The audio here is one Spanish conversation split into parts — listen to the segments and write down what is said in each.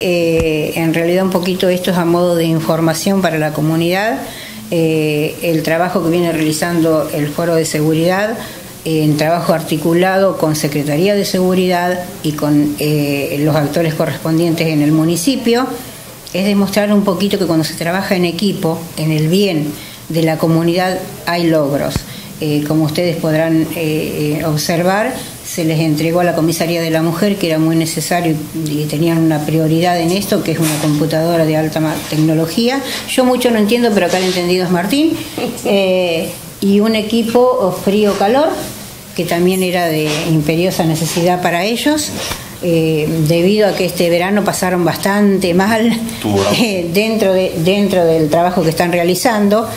Eh, en realidad un poquito esto es a modo de información para la comunidad. Eh, el trabajo que viene realizando el Foro de Seguridad en trabajo articulado con Secretaría de Seguridad y con eh, los actores correspondientes en el municipio, es demostrar un poquito que cuando se trabaja en equipo, en el bien de la comunidad, hay logros. Como ustedes podrán observar, se les entregó a la comisaría de la mujer, que era muy necesario y tenían una prioridad en esto, que es una computadora de alta tecnología. Yo mucho no entiendo, pero acá el entendido es Martín. Eh, y un equipo frío-calor, que también era de imperiosa necesidad para ellos. Eh, debido a que este verano pasaron bastante mal eh, dentro, de, dentro del trabajo que están realizando,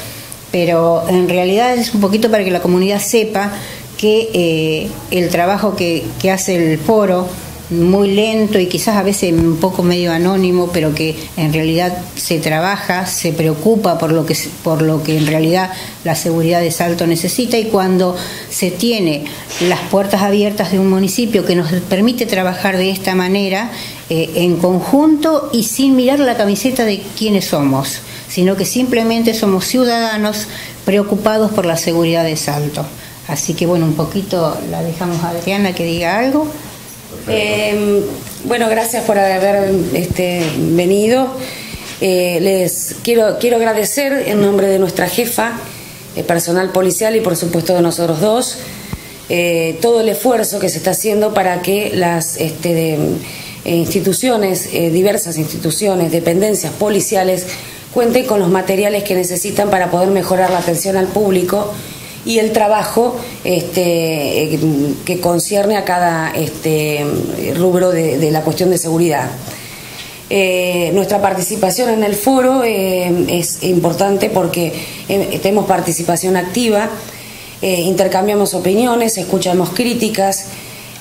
pero en realidad es un poquito para que la comunidad sepa que eh, el trabajo que, hace el foro, muy lento y quizás a veces un poco medio anónimo, pero que en realidad se trabaja, se preocupa por lo que, por lo que en realidad la seguridad de Salto necesita y cuando se tiene las puertas abiertas de un municipio que nos permite trabajar de esta manera, eh, en conjunto y sin mirar la camiseta de quiénes somos, sino que simplemente somos ciudadanos preocupados por la seguridad de Salto. Así que bueno, un poquito la dejamos a Adriana que diga algo. Eh, bueno, gracias por haber este, venido. Eh, les quiero, quiero agradecer en nombre de nuestra jefa, el personal policial y por supuesto de nosotros dos, eh, todo el esfuerzo que se está haciendo para que las este, instituciones, diversas instituciones, dependencias policiales, cuenten con los materiales que necesitan para poder mejorar la atención al público y el trabajo este, eh, que concierne a cada este, rubro de, la cuestión de seguridad. Eh, nuestra participación en el foro eh, es importante porque tenemos participación activa, intercambiamos opiniones, escuchamos críticas,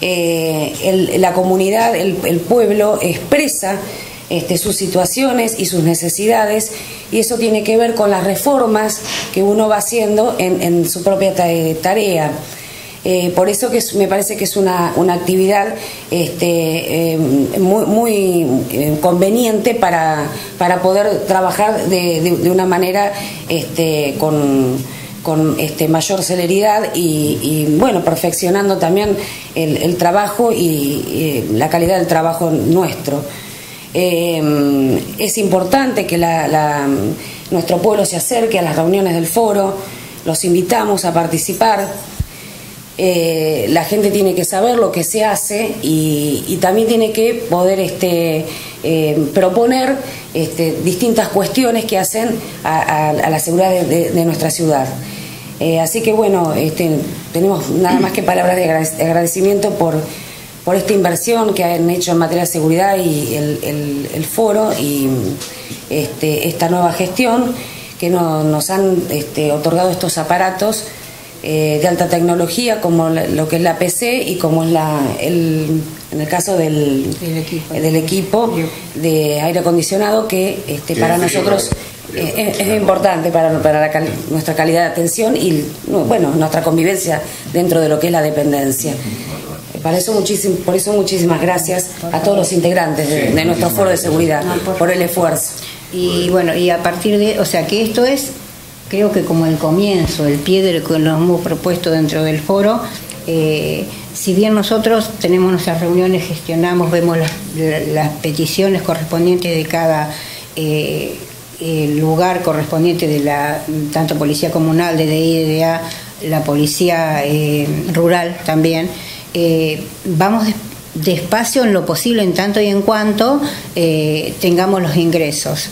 la comunidad, el pueblo expresa este, sus situaciones y sus necesidades y eso tiene que ver con las reformas que uno va haciendo en, su propia tarea. Eh, por eso que me parece que es una, actividad este, eh, muy, muy eh, conveniente para, para, poder trabajar de, una manera este, con, con este, mayor celeridad y, bueno, perfeccionando también el, trabajo y la calidad del trabajo nuestro. Eh, es importante que nuestro pueblo se acerque a las reuniones del foro, los invitamos a participar. Eh, la gente tiene que saber lo que se hace y, también tiene que poder este, eh, proponer este, distintas cuestiones que hacen a, la seguridad de, nuestra ciudad. así que bueno, este, tenemos nada más que palabras de agradecimiento por por esta inversión que han hecho en materia de seguridad y el, foro y este, esta nueva gestión que nos han este, otorgado estos aparatos eh, de alta tecnología como lo que es la PC y como es la, el, en el caso del, equipo. de aire acondicionado que este, para nosotros es, importante para, para nuestra calidad de atención y bueno nuestra convivencia dentro de lo que es la dependencia. Para eso muchísimo, por eso muchísimas gracias a todos los integrantes de, nuestro foro de seguridad por el esfuerzo. Y bueno, y a partir de, o sea que esto es, creo que como el comienzo, el pie de lo que nos hemos propuesto dentro del foro. Eh, si bien nosotros tenemos nuestras reuniones, gestionamos, vemos las, peticiones correspondientes de cada eh, lugar correspondiente de la tanto policía comunal, de DIDA, la policía eh, rural también. Eh, vamos despacio en lo posible en tanto y en cuanto eh, tengamos los ingresos.